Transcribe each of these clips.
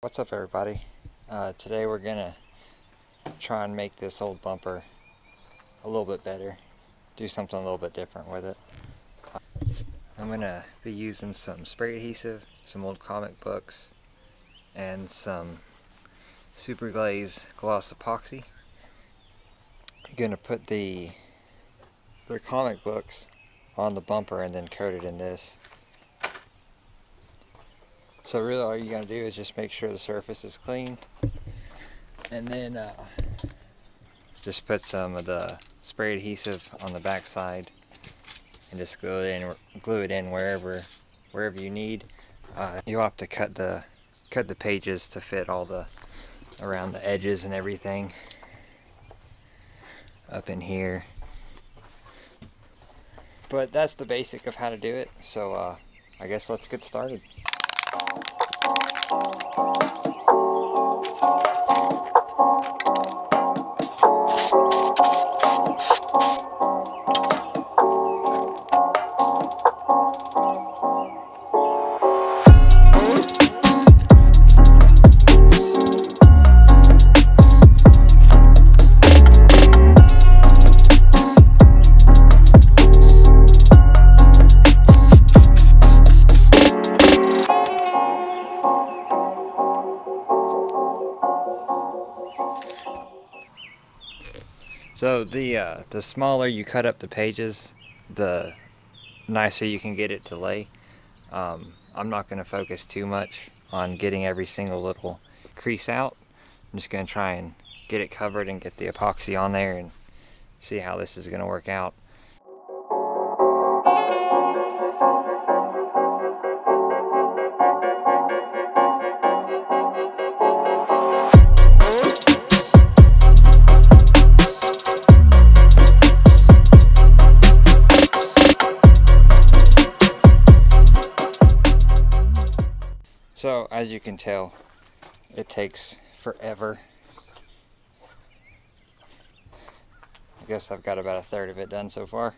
What's up everybody? Uh, today we're gonna try and make this old bumper a little bit better. Do something a little bit different with it. I'm gonna be using some spray adhesive, some old comic books, and some super glaze gloss epoxy. I'm gonna put the, the comic books on the bumper and then coat it in this. So really all you gotta do is just make sure the surface is clean. And then uh, just put some of the spray adhesive on the back side and just glue it in, glue it in wherever wherever you need. Uh, you'll have to cut the cut the pages to fit all the around the edges and everything up in here. But that's the basic of how to do it. So uh, I guess let's get started. Thank you. So the uh, the smaller you cut up the pages, the nicer you can get it to lay. Um, I'm not going to focus too much on getting every single little crease out. I'm just going to try and get it covered and get the epoxy on there and see how this is going to work out. So as you can tell, it takes forever. I guess I've got about a third of it done so far.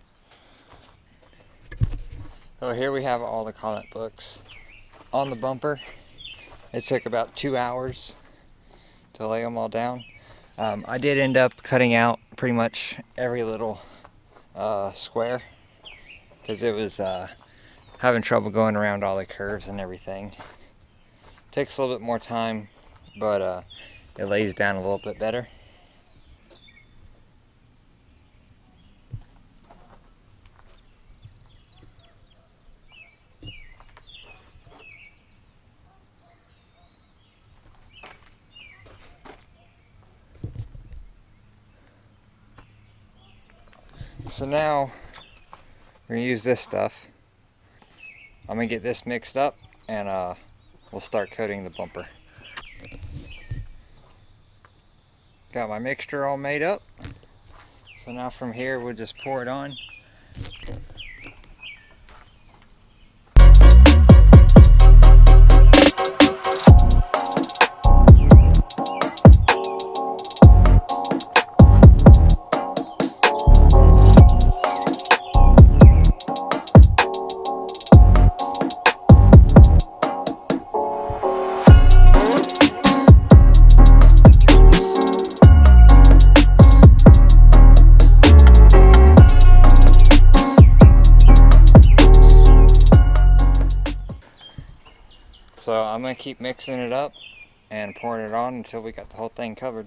So here we have all the comic books on the bumper. It took about two hours to lay them all down. Um, I did end up cutting out pretty much every little uh, square because it was uh, having trouble going around all the curves and everything. Takes a little bit more time, but uh, it lays down a little bit better. So now we're gonna use this stuff. I'm gonna get this mixed up and uh, we'll start coating the bumper. Got my mixture all made up. So now from here we'll just pour it on. I'm going to keep mixing it up and pouring it on until we got the whole thing covered.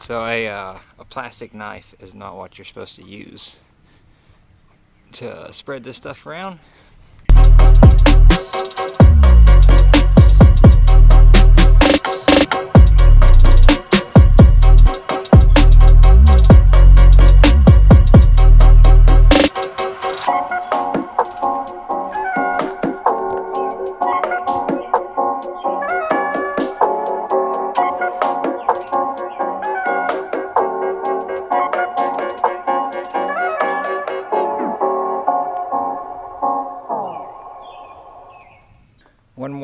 So a, uh, a plastic knife is not what you're supposed to use to spread this stuff around.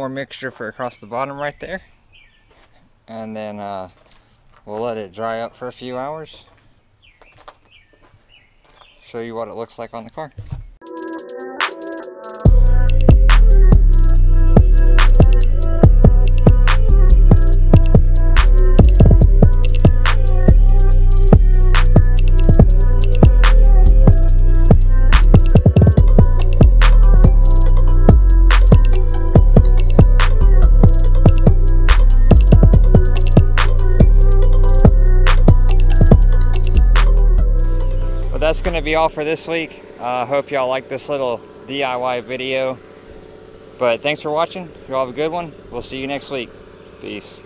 More mixture for across the bottom right there. And then uh, we'll let it dry up for a few hours. Show you what it looks like on the car. That's going to be all for this week. I uh, hope y'all like this little DIY video. But thanks for watching. Y'all have a good one. We'll see you next week. Peace.